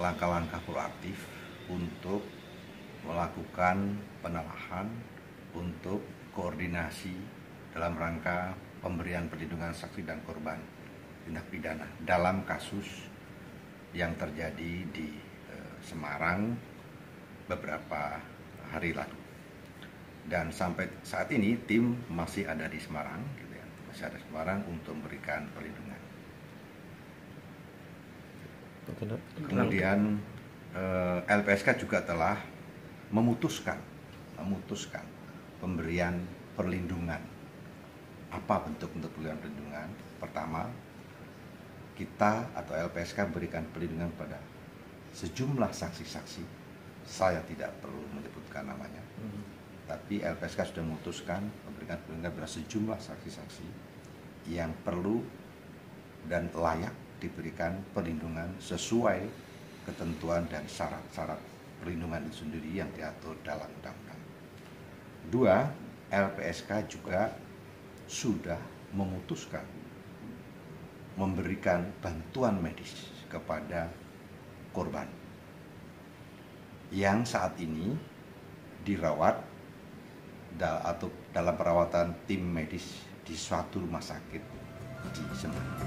langkah-langkah proaktif untuk melakukan penelahan untuk koordinasi dalam rangka pemberian perlindungan saksi dan korban tindak pidana dalam kasus yang terjadi di eh, Semarang beberapa hari lalu. Dan sampai saat ini tim masih ada di Semarang, gitu ya, masih ada di Semarang untuk memberikan perlindungan. Kemudian eh, LPSK juga telah memutuskan memutuskan pemberian perlindungan. Apa bentuk-bentuk pemberian perlindungan? Pertama, kita atau LPSK berikan perlindungan pada sejumlah saksi-saksi. Saya tidak perlu menyebutkan namanya. Hmm. Tapi LPSK sudah memutuskan memberikan perlindungan pada sejumlah saksi-saksi yang perlu dan layak diberikan perlindungan sesuai ketentuan dan syarat-syarat perlindungan itu sendiri yang diatur dalam undang-undang. Dua, LPSK juga sudah memutuskan memberikan bantuan medis kepada korban yang saat ini dirawat atau dalam perawatan tim medis di suatu rumah sakit di Semarang.